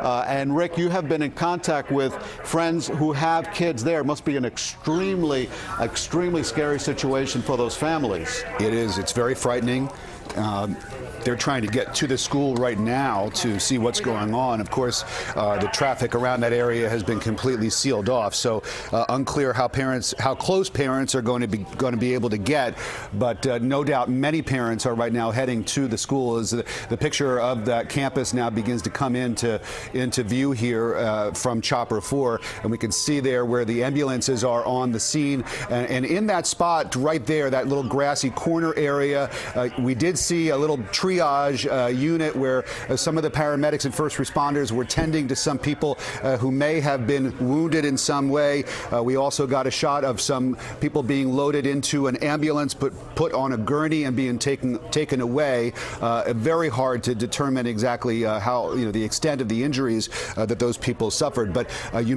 Uh, and Rick, you have been in contact with friends who have kids there. It must be an extremely, extremely scary situation for those families. It is. It's very frightening. Um, they're trying to get to the school right now to see what's going on. Of course, uh, the traffic around that area has been completely sealed off, so uh, unclear how parents, how close parents are going to be going to be able to get. But uh, no doubt, many parents are right now heading to the school. As the, the picture of that campus now begins to come into into view here uh, from Chopper 4, and we can see there where the ambulances are on the scene, and, and in that spot right there, that little grassy corner area, uh, we did see a little triage uh, unit where uh, some of the paramedics and first responders were tending to some people uh, who may have been wounded in some way. Uh, we also got a shot of some people being loaded into an ambulance, put put on a gurney and being taken taken away. Uh, very hard to determine exactly how you know the extent of the injuries that those people suffered. But you